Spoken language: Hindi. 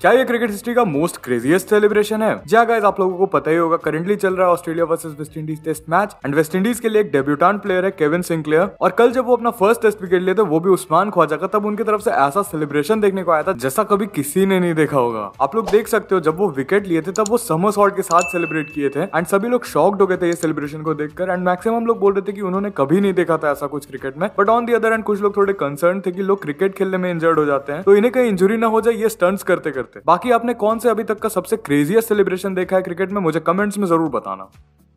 क्या ये क्रिकेट हिस्ट्री का मोस्ट क्रेजिएस्ट सेलिब्रेशन है? जी गाइस आप लोगों को पता ही होगा करंटली चल रहा है Australia versus West Indies test match and West Indies के लिए एक डेब्यूटांट प्लेयर है केविन सिंक्लेयर और कल जब वो अपना फ़र्स्ट टेस्ट विकेट लिए थे वो भी उस्मान ख्वाजा का, तब उनकी तरफ़ से ऐसा सेलिब्रेशन देखने को आया था जैसा कभी किसी ने नहीं देखा होगा। आप लोग देख सकते हो, जब वो विकेट लिए थे, तब वो समर सॉल्ट के साथ सेलिब्रेट किए थे एंड सभी लोग शॉक्ड हो गए थे ये सेलिब्रेशन को देखकर एंड मैक्सिमम लोग बोल रहे थे कि उन्होंने कभी नहीं देखा था ऐसा कुछ क्रिकेट में। But on the other end कुछ लोग थोड़े कंसर्न थे कि लोग क्रिकेट खेलने में इंजर्ड हो जाते हैं तो इन्हें कहीं इंजुरी ना हो जाए, ये स्टंट्स करते करते करते बाकी आपने कौन से अभी तक का सबसे क्रेजियस्ट सेलिब्रेशन देखा है क्रिकेट में, मुझे कमेंट्स में ज़रूर बताना।